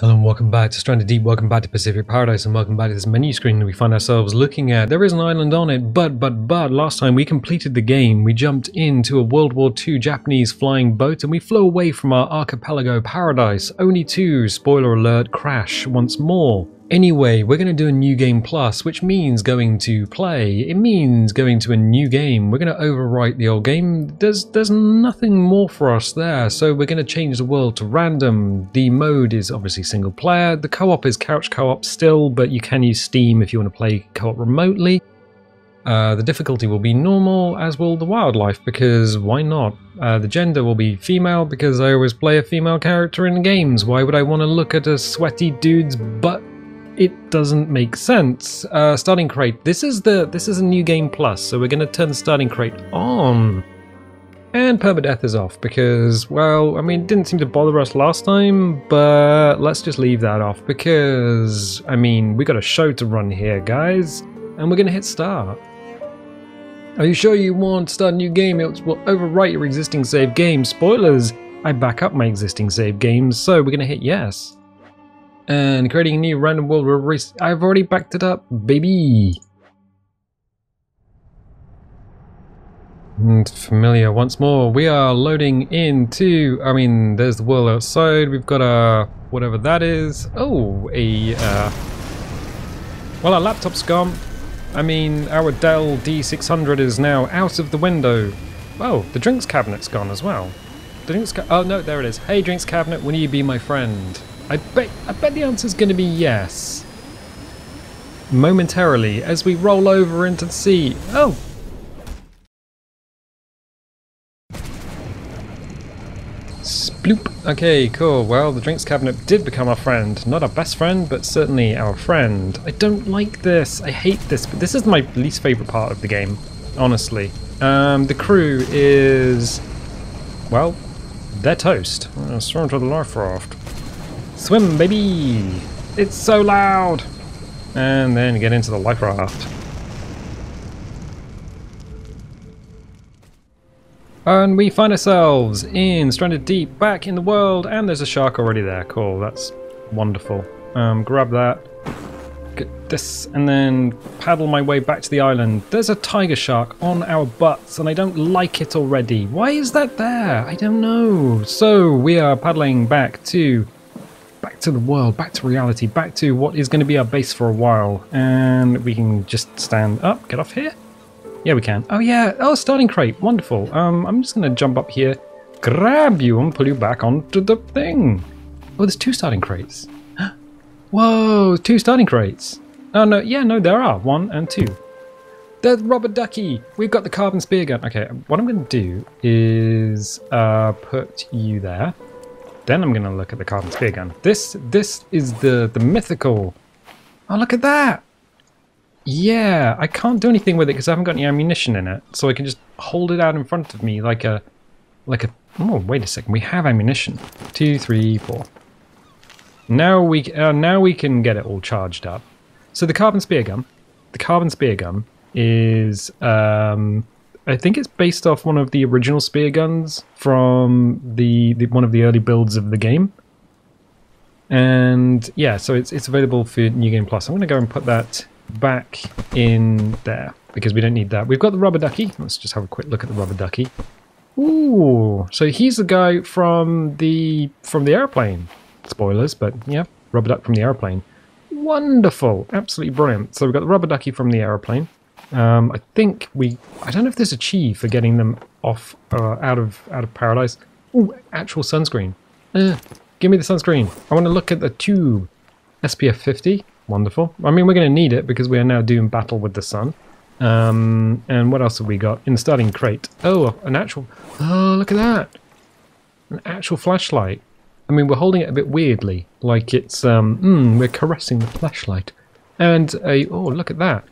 Hello and welcome back to Stranded Deep, welcome back to Pacific Paradise, and welcome back to this menu screen that we find ourselves looking at. There is an island on it, but, but, but, last time we completed the game, we jumped into a World War II Japanese flying boat and we flew away from our archipelago paradise, only to, spoiler alert, crash once more. Anyway, we're going to do a new game plus, which means going to play. It means going to a new game. We're going to overwrite the old game. There's there's nothing more for us there, so we're going to change the world to random. The mode is obviously single player. The co-op is couch co-op still, but you can use Steam if you want to play co-op remotely. Uh, the difficulty will be normal, as will the wildlife, because why not? Uh, the gender will be female, because I always play a female character in games. Why would I want to look at a sweaty dude's butt it doesn't make sense. Uh, starting crate. This is the this is a new game plus, so we're going to turn the starting crate on. And permadeath is off because, well, I mean, it didn't seem to bother us last time, but let's just leave that off because, I mean, we got a show to run here, guys, and we're going to hit start. Are you sure you want to start a new game? It will overwrite your existing save game. Spoilers! I back up my existing save games, so we're going to hit yes and creating a new random world will race. I've already backed it up, baby. And familiar once more. We are loading into, I mean, there's the world outside. We've got a, whatever that is. Oh, a, uh, well, our laptop's gone. I mean, our Dell D600 is now out of the window. Oh, the drinks cabinet's gone as well. The drinks oh no, there it is. Hey, drinks cabinet, will you be my friend? I bet, I bet the answer's going to be yes. Momentarily, as we roll over into the sea. Oh! Sploop. Okay, cool. Well, the drinks cabinet did become our friend. Not our best friend, but certainly our friend. I don't like this. I hate this, but this is my least favorite part of the game, honestly. Um, the crew is... Well, they're toast. Let's throw into the life raft. Swim, baby! It's so loud! And then get into the life raft. And we find ourselves in Stranded Deep, back in the world, and there's a shark already there. Cool, that's wonderful. Um, grab that, get this, and then paddle my way back to the island. There's a tiger shark on our butts, and I don't like it already. Why is that there? I don't know. So we are paddling back to back to the world, back to reality, back to what is going to be our base for a while. And we can just stand up, get off here. Yeah, we can. Oh yeah, oh, starting crate, wonderful. Um, I'm just going to jump up here, grab you and pull you back onto the thing. Oh, there's two starting crates. Whoa, two starting crates. Oh no, yeah, no, there are, one and two. There's rubber ducky. We've got the carbon spear gun. Okay, what I'm going to do is uh, put you there. Then I'm to look at the carbon spear gun. This this is the, the mythical... Oh, look at that! Yeah, I can't do anything with it because I haven't got any ammunition in it. So I can just hold it out in front of me like a... Like a... Oh, wait a second. We have ammunition. Two, three, four. Now we, uh, now we can get it all charged up. So the carbon spear gun, the carbon spear gun is um, I think it's based off one of the original spear guns from the, the one of the early builds of the game. And yeah, so it's it's available for New Game Plus. I'm going to go and put that back in there because we don't need that. We've got the rubber ducky. Let's just have a quick look at the rubber ducky. Ooh, so he's the guy from the from the airplane. Spoilers, but yeah, rubber duck from the airplane. Wonderful, absolutely brilliant. So we've got the rubber ducky from the airplane. Um, I think we... I don't know if there's a chi for getting them off uh, out of out of paradise. Ooh, actual sunscreen. Uh, give me the sunscreen. I want to look at the tube. SPF 50. Wonderful. I mean, we're going to need it because we are now doing battle with the sun. Um, and what else have we got? In the starting crate. Oh, an actual... Oh, look at that. An actual flashlight. I mean, we're holding it a bit weirdly. Like it's... um, mm, We're caressing the flashlight. And a... Oh, look at that.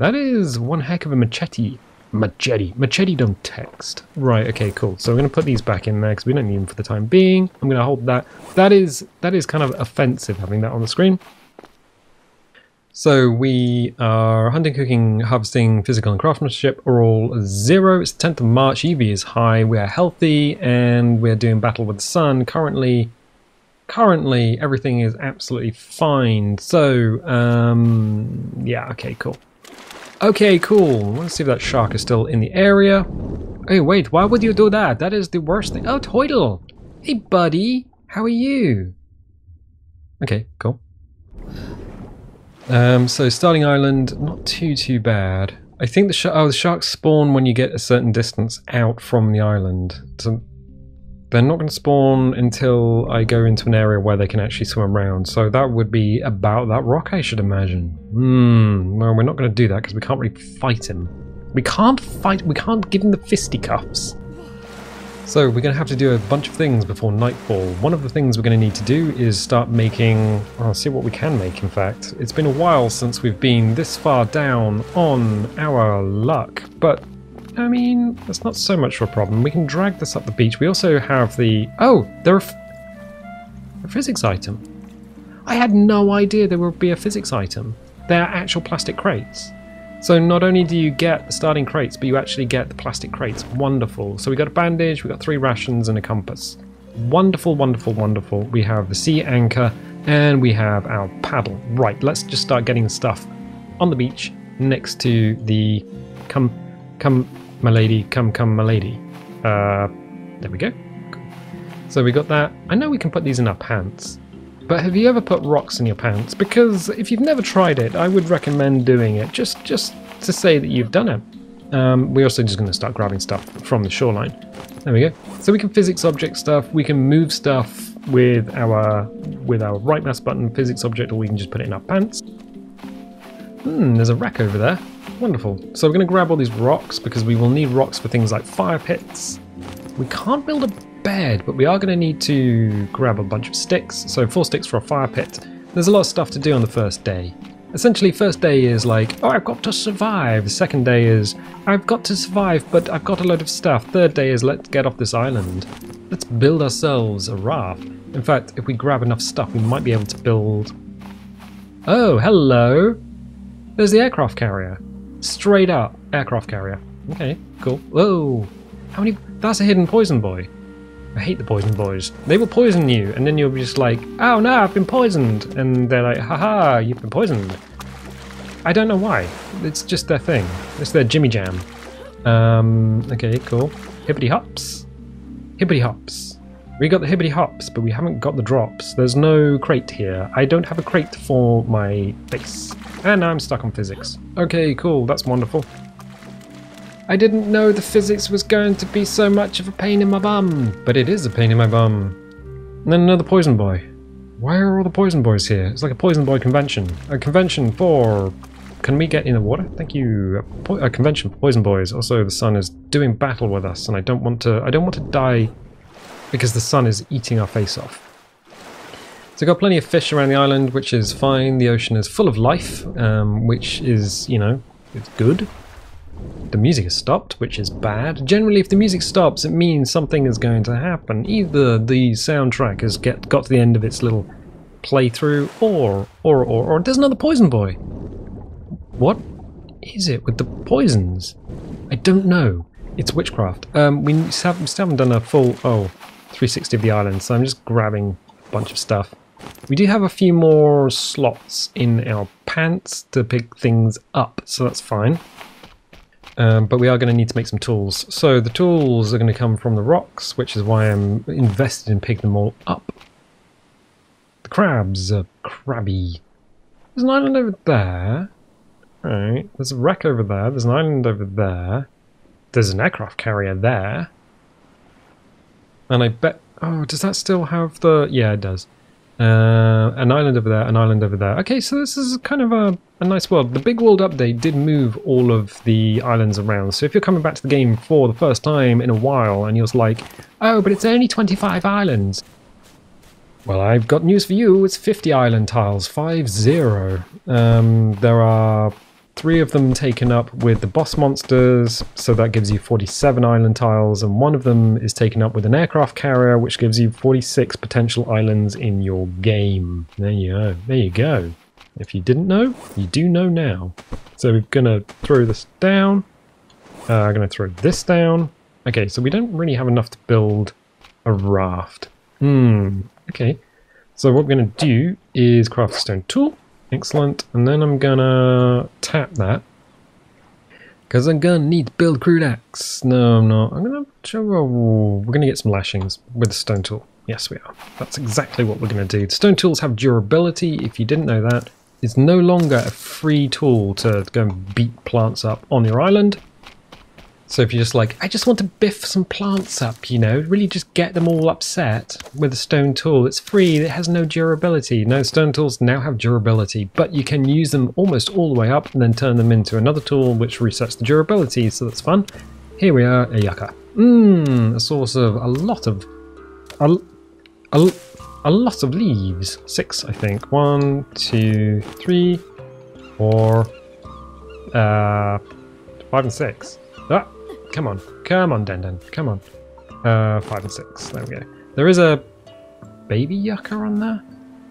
That is one heck of a machete. Machete. Machete don't text. Right, okay, cool. So I'm going to put these back in there because we don't need them for the time being. I'm going to hold that. That is that is kind of offensive having that on the screen. So we are hunting, cooking, harvesting, physical and craftsmanship are all zero. It's the 10th of March, UV is high, we are healthy, and we're doing battle with the sun. Currently, currently everything is absolutely fine. So, um, yeah, okay, cool. Okay, cool. Let's see if that shark is still in the area. Hey, wait, why would you do that? That is the worst thing. Oh, Toidle! Hey, buddy! How are you? Okay, cool. Um, so starting island, not too, too bad. I think the, sh oh, the sharks spawn when you get a certain distance out from the island. So they're not going to spawn until I go into an area where they can actually swim around. So that would be about that rock, I should imagine. Hmm, well, we're not going to do that because we can't really fight him. We can't fight, we can't give him the fisticuffs. So we're going to have to do a bunch of things before nightfall. One of the things we're going to need to do is start making... I'll see what we can make, in fact. It's been a while since we've been this far down on our luck, but I mean, that's not so much of a problem. We can drag this up the beach. We also have the... Oh, there are... A physics item. I had no idea there would be a physics item. They're actual plastic crates. So not only do you get the starting crates, but you actually get the plastic crates. Wonderful. So we got a bandage, we got three rations and a compass. Wonderful, wonderful, wonderful. We have the sea anchor and we have our paddle. Right, let's just start getting stuff on the beach next to the come come my lady, come, come, my lady. Uh, there we go. So we got that. I know we can put these in our pants, but have you ever put rocks in your pants? Because if you've never tried it, I would recommend doing it, just, just to say that you've done it. Um, we're also just going to start grabbing stuff from the shoreline. There we go. So we can physics object stuff, we can move stuff with our with our right mouse button physics object, or we can just put it in our pants. Hmm, there's a wreck over there. Wonderful. So we're going to grab all these rocks because we will need rocks for things like fire pits. We can't build a bed, but we are going to need to grab a bunch of sticks. So four sticks for a fire pit. There's a lot of stuff to do on the first day. Essentially, first day is like, oh, I've got to survive. Second day is, I've got to survive, but I've got a load of stuff. Third day is, let's get off this island. Let's build ourselves a raft. In fact, if we grab enough stuff, we might be able to build... Oh, hello! There's the aircraft carrier. Straight up aircraft carrier. Okay, cool. Whoa! How many? That's a hidden poison boy. I hate the poison boys. They will poison you, and then you'll be just like, oh no, I've been poisoned. And they're like, haha, you've been poisoned. I don't know why. It's just their thing. It's their Jimmy Jam. Um, okay, cool. Hippity hops. Hippity hops. We got the hippity hops, but we haven't got the drops. There's no crate here. I don't have a crate for my base. And now I'm stuck on physics. Okay, cool, that's wonderful. I didn't know the physics was going to be so much of a pain in my bum. But it is a pain in my bum. And then another poison boy. Why are all the poison boys here? It's like a poison boy convention. A convention for... Can we get in the water? Thank you. A, a convention for poison boys. Also, the sun is doing battle with us, and I don't want to. I don't want to die because the sun is eating our face off. So got plenty of fish around the island, which is fine. The ocean is full of life, um, which is, you know, it's good. The music has stopped, which is bad. Generally, if the music stops, it means something is going to happen. Either the soundtrack has get, got to the end of its little playthrough, or, or, or, or there's another poison boy. What is it with the poisons? I don't know. It's witchcraft. Um, we still haven't done a full, oh, 360 of the island, so I'm just grabbing a bunch of stuff. We do have a few more slots in our pants to pick things up, so that's fine. Um, but we are going to need to make some tools. So the tools are going to come from the rocks, which is why I'm invested in picking them all up. The crabs are crabby. There's an island over there. Right, there's a wreck over there. There's an island over there. There's an aircraft carrier there. And I bet... Oh, does that still have the... Yeah, it does. Uh, an island over there, an island over there. Okay, so this is kind of a, a nice world. The Big World update did move all of the islands around. So if you're coming back to the game for the first time in a while and you're like, oh, but it's only 25 islands. Well, I've got news for you. It's 50 island tiles, 5-0. Um, there are three of them taken up with the boss monsters, so that gives you 47 island tiles, and one of them is taken up with an aircraft carrier, which gives you 46 potential islands in your game. There you go. There you go. If you didn't know, you do know now. So we're going to throw this down. Uh, I'm going to throw this down. Okay, so we don't really have enough to build a raft. Hmm, okay. So what we're going to do is craft a stone tool. Excellent. And then I'm to tap that. Because I'm to need to build crude axe. No, I'm not. I'm to... We're to get some lashings with the stone tool. Yes, we are. That's exactly what we're to do. Stone tools have durability. If you didn't know that, it's no longer a free tool to go and beat plants up on your island. So if you're just like, I just want to biff some plants up, you know, really just get them all upset with a stone tool. It's free, it has no durability. No, stone tools now have durability, but you can use them almost all the way up and then turn them into another tool which resets the durability, so that's fun. Here we are, a yucca. Mmm, a source of a lot of... A, a, a lot of leaves. Six, I think. One, two, three, four, uh, five and six. Ah, Come on. Come on, Denden. Come on. Uh, five and six. There we go. There is a baby yucca on there?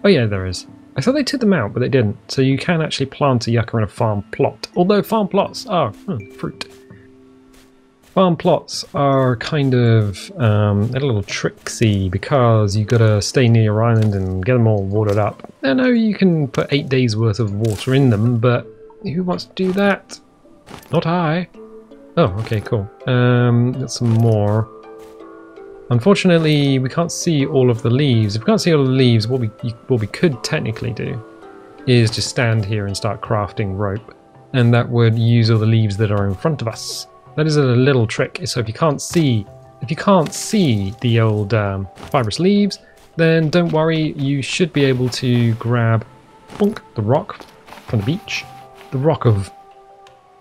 Oh yeah, there is. I thought they took them out, but they didn't. So you can actually plant a yucca in a farm plot. Although farm plots are hmm, fruit. Farm plots are kind of um, a little tricksy because you've gotta stay near your island and get them all watered up. I know you can put eight days worth of water in them, but who wants to do that? Not I. Oh, okay, cool. Um, got some more. Unfortunately, we can't see all of the leaves. If we can't see all the leaves, what we what we could technically do is just stand here and start crafting rope, and that would use all the leaves that are in front of us. That is a little trick. So if you can't see, if you can't see the old um, fibrous leaves, then don't worry. You should be able to grab bonk, the rock from the beach, the rock of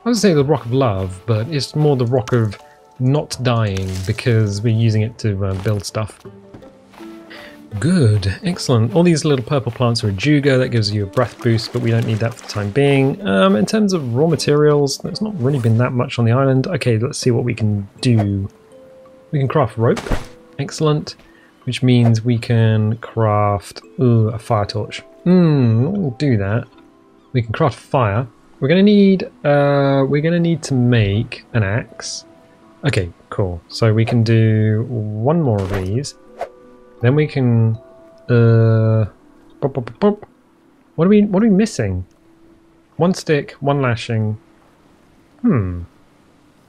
I would say the Rock of Love, but it's more the Rock of not dying because we're using it to uh, build stuff. Good, excellent. All these little purple plants are Ajuga, that gives you a breath boost, but we don't need that for the time being. Um, in terms of raw materials, there's not really been that much on the island. Okay, let's see what we can do. We can craft rope, excellent, which means we can craft ooh, a fire torch. Hmm, we'll do that. We can craft fire, we're gonna need uh, we're gonna need to make an axe. Okay, cool. So we can do one more of these. Then we can uh, what are we what are we missing? One stick, one lashing. Hmm.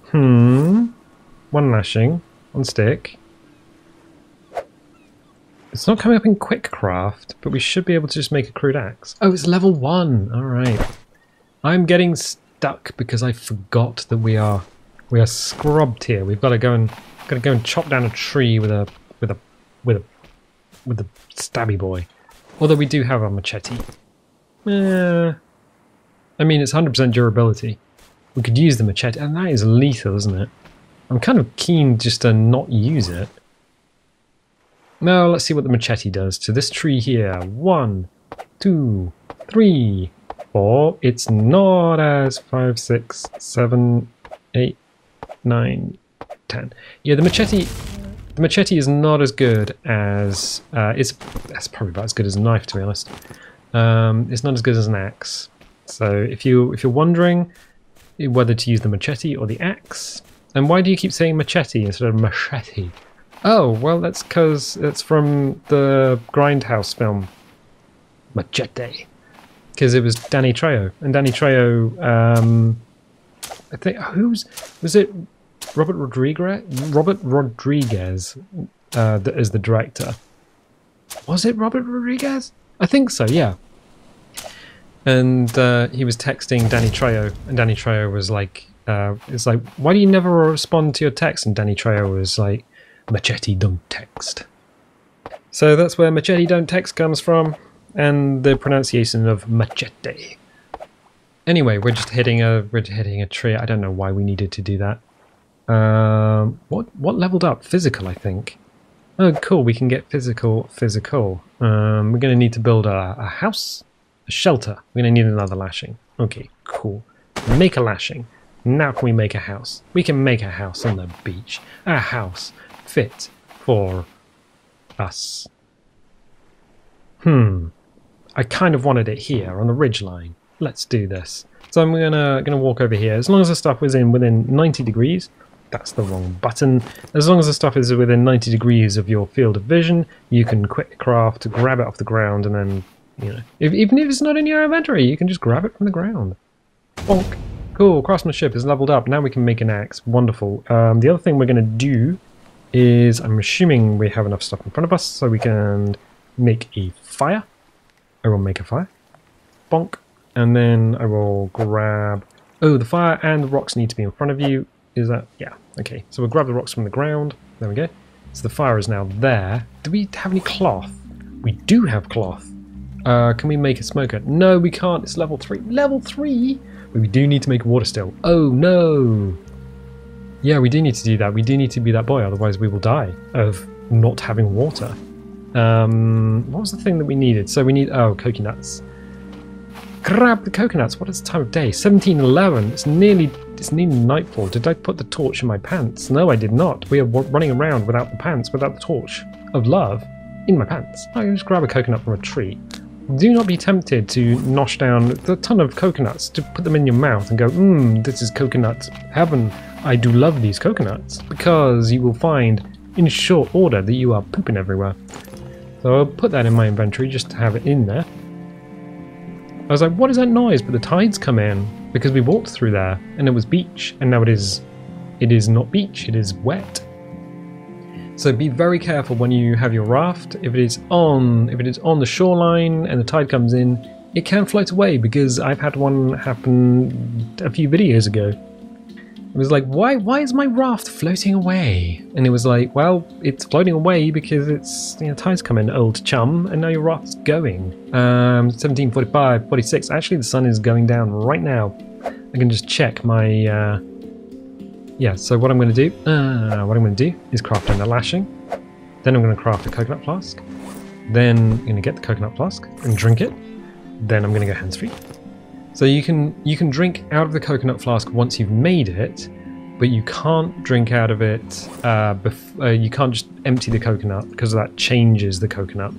Hmm. One lashing, one stick. It's not coming up in quick craft, but we should be able to just make a crude axe. Oh, it's level one. All right. I'm getting stuck because I forgot that we are we are scrubbed here. We've got to go and got to go and chop down a tree with a with a with a with a stabby boy. Although we do have a machete. Eh, I mean, it's 100% durability. We could use the machete, and that is lethal, isn't it? I'm kind of keen just to not use it. Now, let's see what the machete does to this tree here. One, two, three, four. It's not as five, six, seven, eight, nine, ten. Yeah, the machete. The machete is not as good as uh, it's. That's probably about as good as a knife, to be honest. Um, it's not as good as an axe. So if you if you're wondering whether to use the machete or the axe, and why do you keep saying machete instead of machete? Oh, well, that's because it's from the Grindhouse film. Machete because it was Danny Trejo, and Danny Trejo, um, I think who's was it? Robert Rodriguez. Robert Rodriguez uh, the, as the director. Was it Robert Rodriguez? I think so. Yeah. And uh, he was texting Danny Trejo, and Danny Trejo was like, uh, "It's like, why do you never respond to your text?" And Danny Trejo was like, "Machete don't text." So that's where Machete don't text comes from and the pronunciation of machete. Anyway, we're just hitting a we're hitting a tree. I don't know why we needed to do that. Um, what what leveled up? Physical, I think. Oh, cool. We can get physical. Physical. Um, we're going to need to build a, a house, a shelter. We're going to need another lashing. Okay, cool. Make a lashing. Now can we make a house? We can make a house on the beach. A house fit for us. Hmm. I kind of wanted it here on the ridge line. Let's do this. So I'm gonna gonna walk over here. As long as the stuff was in within 90 degrees, That's the wrong button. As long as the stuff is within 90 degrees of your field of vision, you can quick craft, grab it off the ground, and then, you know, if, even if it's not in your inventory, you can just grab it from the ground. Bonk. Cool, craftsmanship is leveled up. Now we can make an axe. Wonderful. Um, the other thing we're to do is, I'm assuming we have enough stuff in front of us, so we can make a fire. I will make a fire. Bonk. And then I will grab... Oh, the fire and the rocks need to be in front of you. Is that... Yeah, okay. So we'll grab the rocks from the ground. There we go. So the fire is now there. Do we have any cloth? We do have cloth. Uh, can we make a smoker? No, we can't. It's level 3. Level 3? But we do need to make water still. Oh, no. Yeah, we do need to do that. We do need to be that boy, otherwise we will die of not having water. Um, what was the thing that we needed? So we need... Oh, coconuts. Grab the coconuts. What is the time of day? 1711. It's nearly it's nearly nightfall. Did I put the torch in my pants? No, I did not. We are running around without the pants, without the torch of love in my pants. I can just grab a coconut from a tree. Do not be tempted to nosh down a ton of coconuts, to put them in your mouth and go, mmm, this is coconut heaven. I do love these coconuts, because you will find in short order that you are pooping everywhere. So I'll put that in my inventory just to have it in there. I was like, what is that noise? But the tides come in because we walked through there and it was beach and now it is it is not beach, it is wet. So be very careful when you have your raft. If it is on if it is on the shoreline and the tide comes in, it can float away because I've had one happen a few videos ago it was like, why why is my raft floating away? And it was like, well, it's floating away because it's, you know, time's coming, old chum, and now your raft's going. Um, 1745, 46. Actually, the sun is going down right now. I can just check my, uh, yeah, so what I'm going to do, uh, what I'm going to do is craft a lashing. Then I'm going to craft a coconut flask. Then I'm going to get the coconut flask and drink it. Then I'm going to go hands-free. So you can you can drink out of the coconut flask once you've made it, but you can't drink out of it. Uh, uh, you can't just empty the coconut because that changes the coconut.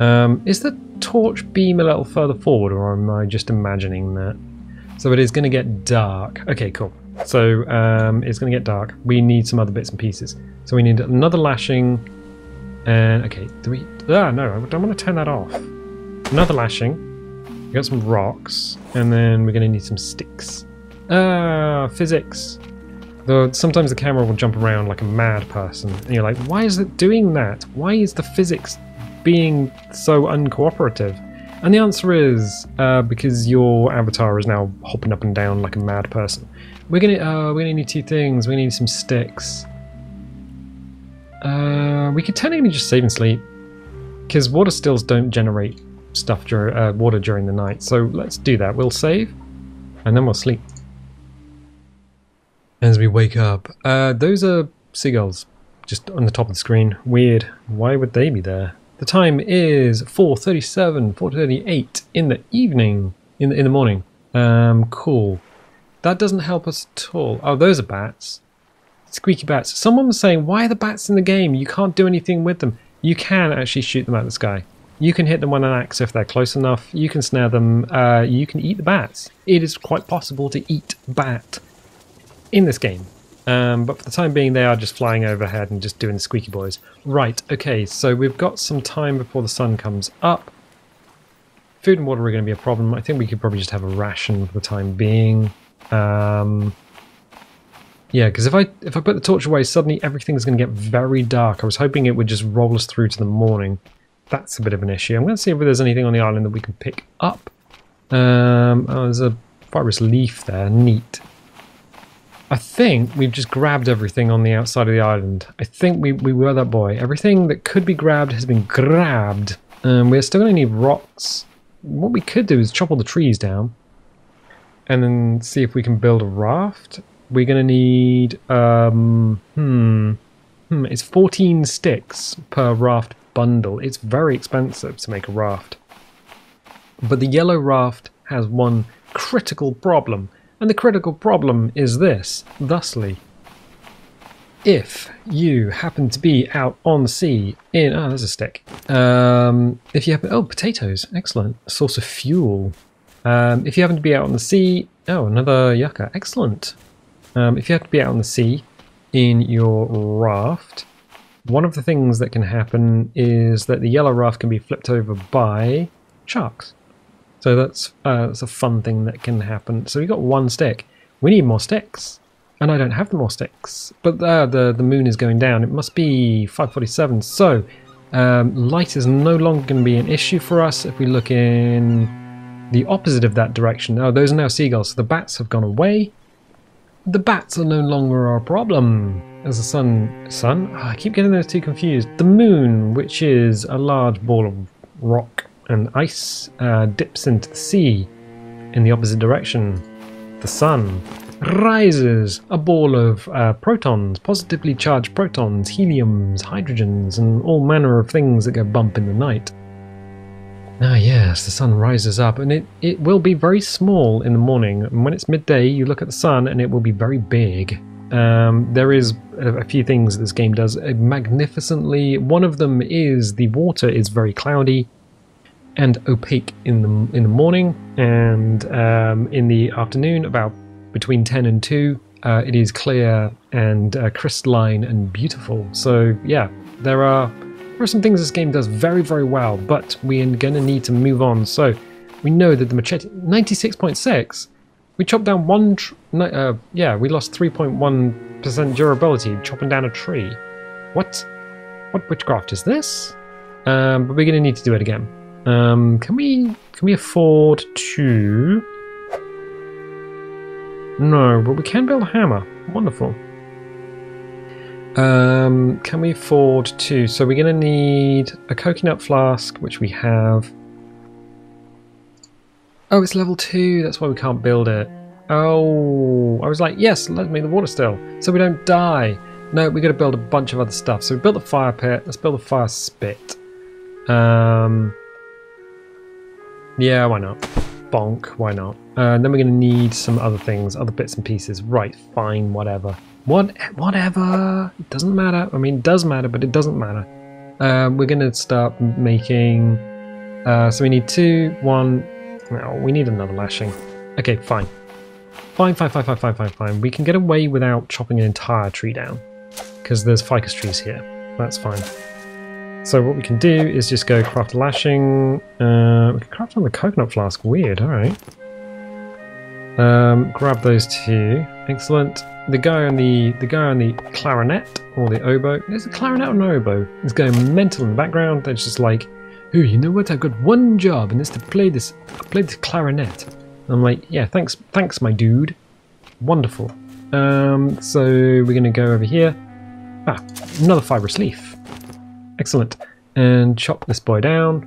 Um, is the torch beam a little further forward, or am I just imagining that? So it is going to get dark. Okay, cool. So um, it's going to get dark. We need some other bits and pieces. So we need another lashing. And okay, do we? Ah, no, I don't want to turn that off. Another lashing. We got some rocks, and then we're to need some sticks. Ah, physics. Though sometimes the camera will jump around like a mad person, and you're like, why is it doing that? Why is the physics being so uncooperative? And the answer is uh, because your avatar is now hopping up and down like a mad person. We're gonna uh, we're gonna need two things. We need some sticks. Uh, we could technically just save and sleep because water stills don't generate stuff uh, water during the night. So let's do that. We'll save, and then we'll sleep. As we wake up, uh, those are seagulls, just on the top of the screen. Weird. Why would they be there? The time is 4:37, 4:38 in the evening, in the in the morning. Um, cool. That doesn't help us at all. Oh, those are bats. Squeaky bats. Someone was saying, why are the bats in the game? You can't do anything with them. You can actually shoot them out of the sky. You can hit them with an axe if they're close enough. You can snare them. Uh, you can eat the bats. It is quite possible to eat bat in this game. Um, but for the time being, they are just flying overhead and just doing the squeaky boys. Right, okay, so we've got some time before the sun comes up. Food and water are going to be a problem. I think we could probably just have a ration for the time being. Um, yeah, because if I if I put the torch away, suddenly everything's going to get very dark. I was hoping it would just roll us through to the morning that's a bit of an issue. I'm going to see if there's anything on the island that we can pick up. Um, oh, there's a fibrous leaf there. Neat. I think we've just grabbed everything on the outside of the island. I think we, we were that boy. Everything that could be grabbed has been grabbed. Um, we're still going to need rocks. What we could do is chop all the trees down and then see if we can build a raft. We're going to need, um, hmm, hmm, it's 14 sticks per raft bundle. It's very expensive to make a raft. But the yellow raft has one critical problem, and the critical problem is this, thusly. If you happen to be out on the sea in... Oh, there's a stick. Um, if you happen... Oh, potatoes. Excellent. A source of fuel. Um, if you happen to be out on the sea... Oh, another yucca. Excellent. Um, if you have to be out on the sea in your raft, one of the things that can happen is that the yellow raft can be flipped over by sharks. So that's, uh, that's a fun thing that can happen. So we've got one stick. We need more sticks. And I don't have the more sticks. But uh, the, the moon is going down. It must be 547. So um, light is no longer going to be an issue for us if we look in the opposite of that direction. Oh, those are now seagulls. So the bats have gone away. The bats are no longer our problem. As the sun, sun? Oh, I keep getting those two confused. The moon, which is a large ball of rock and ice, uh, dips into the sea in the opposite direction. The sun rises, a ball of uh, protons, positively charged protons, heliums, hydrogens, and all manner of things that go bump in the night. Ah yes, the sun rises up and it, it will be very small in the morning. And when it's midday, you look at the sun and it will be very big. Um, there is a, few things this game does magnificently. One of them is the water is very cloudy and opaque in the in the morning, and um, in the afternoon, about between ten and two, uh, it is clear and uh, crystalline and beautiful. So yeah, there are there are some things this game does very very well, but we are going to need to move on. So we know that the machete ninety six point six we chopped down one. Uh, yeah, we lost 3.1% durability chopping down a tree. What? What witchcraft is this? Um, but we're going to need to do it again. Um, can we can we afford to? No, but we can build a hammer. Wonderful. Um, can we afford to? So we're going to need a coconut flask, which we have. Oh, it's level 2, that's why we can't build it. Oh, I was like, yes, let me the water still, so we don't die. No, we got to build a bunch of other stuff. So we built a fire pit, let's build a fire spit. Um, yeah, why not? Bonk, why not? Uh, and then we're going to need some other things, other bits and pieces. Right, fine, whatever. What, whatever, it doesn't matter. I mean, it does matter, but it doesn't matter. Um, we're going to start making, uh, so we need two, one, no, we need another lashing. Okay, fine. Fine, fine, fine, fine, fine, fine, fine. We can get away without chopping an entire tree down. Because there's ficus trees here. That's fine. So what we can do is just go craft lashing. Uh, we can craft on the coconut flask. Weird, alright. Um, grab those two. Excellent. The guy on the the guy on the clarinet or the oboe. There's a clarinet or an oboe. Is going mental in the background. They're just like oh, you know what? I've got one job, and it's to play this, play this clarinet. I'm like, yeah, thanks, thanks, my dude. Wonderful. Um, so we're gonna go over here. Ah, another fibrous leaf. Excellent. And chop this boy down.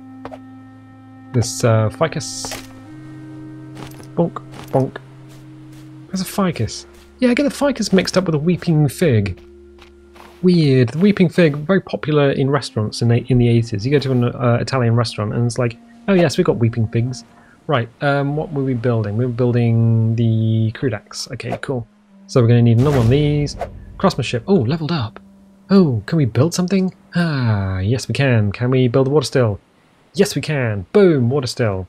This uh, ficus. Bonk, bonk. There's a ficus. Yeah, I get the ficus mixed up with a weeping fig weird. The Weeping Fig, very popular in restaurants in the in the eighties. You go to an uh, Italian restaurant and it's like, oh yes, we've got Weeping Figs. Right. Um, what were we building? We were building the crude. Okay, cool. So we're going to need another one of these. Craftsmanship. Oh, leveled up. Oh, can we build something? Ah, yes we can. Can we build a water still? Yes we can. Boom, water still.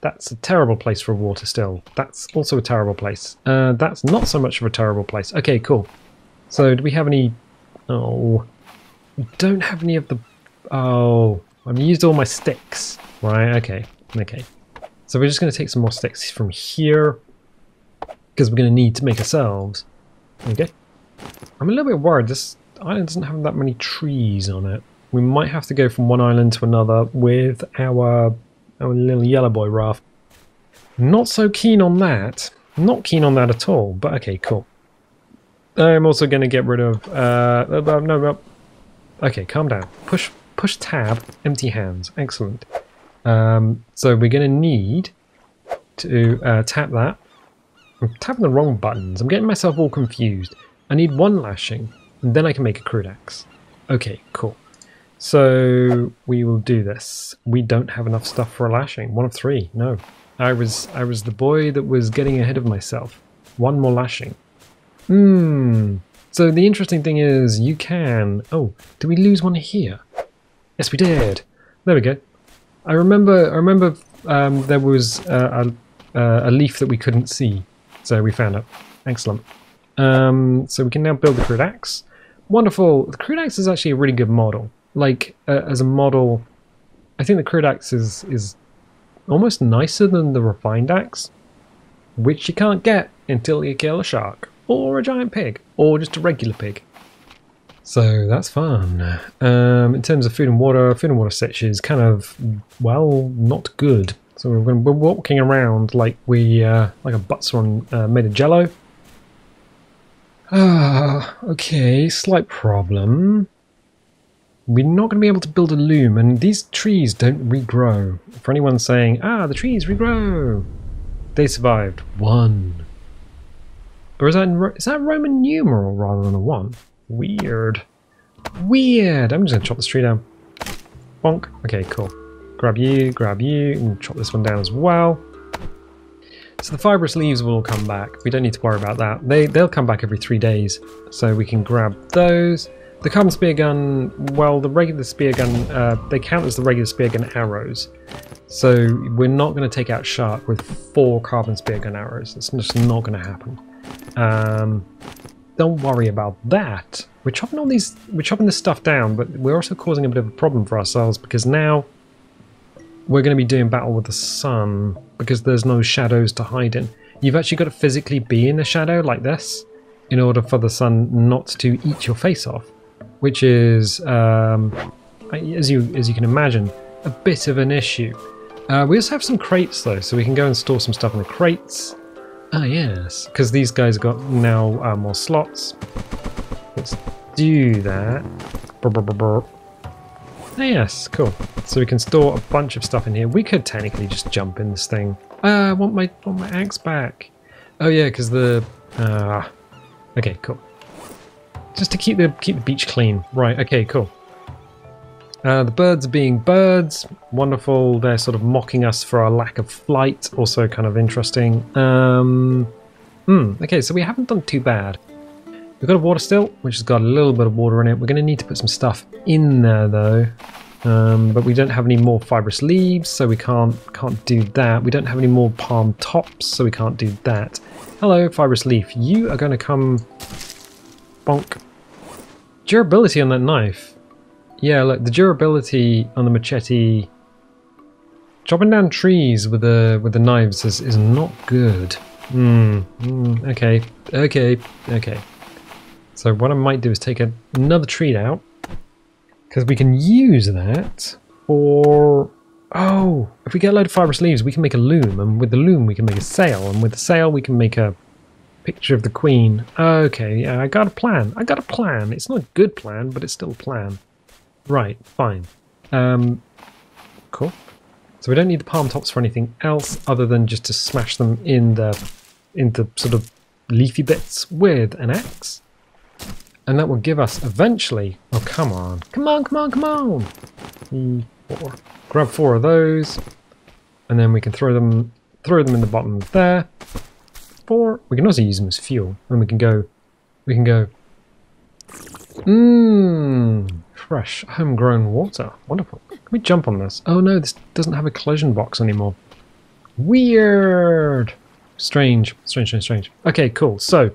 That's a terrible place for a water still. That's also a terrible place. Uh, that's not so much of a terrible place. Okay, cool. So do we have any... Oh, we don't have any of the... Oh, I've used all my sticks. Right, okay, okay. So we're just going to take some more sticks from here because we're going to need to make ourselves. Okay. I'm a little bit worried this island doesn't have that many trees on it. We might have to go from one island to another with our, our little yellow boy raft. Not so keen on that. Not keen on that at all, but okay, cool. I'm also going to get rid of... Uh, uh, no, no. Okay, calm down. Push push tab, empty hands. Excellent. Um, so we're going to need to uh, tap that. I'm tapping the wrong buttons. I'm getting myself all confused. I need one lashing, and then I can make a crude axe. Okay, cool. So we will do this. We don't have enough stuff for a lashing. One of three. No. I was I was the boy that was getting ahead of myself. One more lashing. Hmm. So the interesting thing is you can... Oh, did we lose one here? Yes, we did. There we go. I remember I remember um, there was uh, a, uh, a leaf that we couldn't see. So we found it. Excellent. Um, so we can now build the crude axe. Wonderful. The crude axe is actually a really good model. Like uh, as a model, I think the crude axe is is almost nicer than the refined axe, which you can't get until you kill a shark or a giant pig or just a regular pig. So that's fun. Um, in terms of food and water, food and water situation is kind of well not good. So we're, we're walking around like we uh, like a butts on uh, made of jello. Ah, okay, slight problem. We're not going to be able to build a loom, and these trees don't regrow. For anyone saying, ah, the trees regrow, they survived one. Or is that is that Roman numeral rather than a one? Weird. Weird. I'm just going to chop this tree down. Bonk. Okay, cool. Grab you, grab you, and chop this one down as well. So the fibrous leaves will come back. We don't need to worry about that. They, they'll come back every three days. So we can grab those. The carbon spear gun, well, the regular spear gun, uh, they count as the regular spear gun arrows. So we're not going to take out Shark with four carbon spear gun arrows. It's just not going to happen. Um, don't worry about that. We're chopping all these, we're chopping this stuff down, but we're also causing a bit of a problem for ourselves because now we're going to be doing battle with the sun because there's no shadows to hide in. You've actually got to physically be in a shadow like this in order for the sun not to eat your face off, which is, um, as you as you can imagine, a bit of an issue. Uh, we also have some crates though, so we can go and store some stuff in the crates. Ah yes, because these guys got now uh, more slots. Let's do that. Brr, brr, brr, Oh, yes, cool. So we can store a bunch of stuff in here. We could technically just jump in this thing. Uh, I want my want my axe back. Oh yeah, because the uh, okay, cool. Just to keep the keep the beach clean. Right. Okay. Cool. Uh, the birds are being birds. Wonderful. They're sort of mocking us for our lack of flight. Also kind of interesting. Um, hmm. Okay. So we haven't done too bad. We've got a water still, which has got a little bit of water in it. We're going to need to put some stuff in there though. Um, but we don't have any more fibrous leaves, so we can't can't do that. We don't have any more palm tops, so we can't do that. Hello, fibrous leaf. You are going to come... Bonk. Durability on that knife. Yeah, look, the durability on the machete... Chopping down trees with the with the knives is, is not good. Hmm. Mm, okay. Okay. Okay. So what I might do is take a, another tree out, because we can use that for... Oh, if we get a load of fibrous leaves, we can make a loom, and with the loom we can make a sail, and with the sail we can make a picture of the queen. Okay, yeah, I got a plan. I got a plan. It's not a good plan, but it's still a plan. Right, fine. Um, cool. So we don't need the palm tops for anything else other than just to smash them in the into sort of leafy bits with an axe. And that will give us eventually... Oh, come on. Come on, come on, come on! Four. Grab four of those. And then we can throw them throw them in the bottom there. Four. We can also use them as fuel. And we can go... We can go... Mmm. Fresh, homegrown water. Wonderful. Can we jump on this? Oh no, this doesn't have a collision box anymore. Weird! Strange. Strange, strange, strange. Okay, cool. So,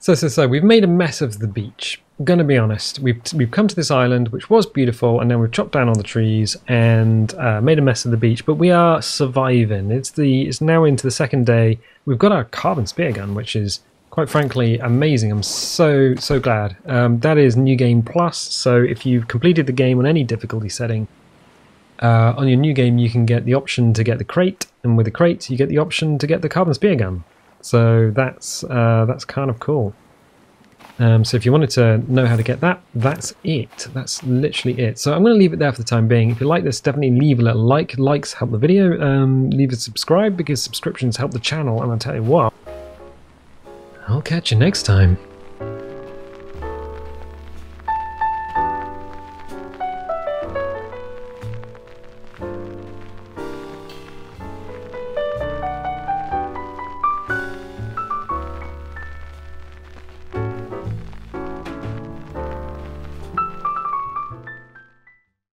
so, so, so, we've made a mess of the beach. I'm gonna be honest. We've, we've come to this island, which was beautiful, and then we've chopped down all the trees and uh, made a mess of the beach, but we are surviving. It's the it's now into the second day. We've got our carbon spear gun, which is quite frankly amazing. I'm so, so glad. Um, that is New Game Plus, so if you've completed the game on any difficulty setting, uh, on your new game you can get the option to get the crate, and with the crate you get the option to get the carbon spear gun. So that's uh, that's kind of cool. Um, so if you wanted to know how to get that, that's it. That's literally it. So I'm going to leave it there for the time being. If you like this, definitely leave a little like. Likes help the video. Um, leave a subscribe because subscriptions help the channel. And I'll tell you what, I'll catch you next time.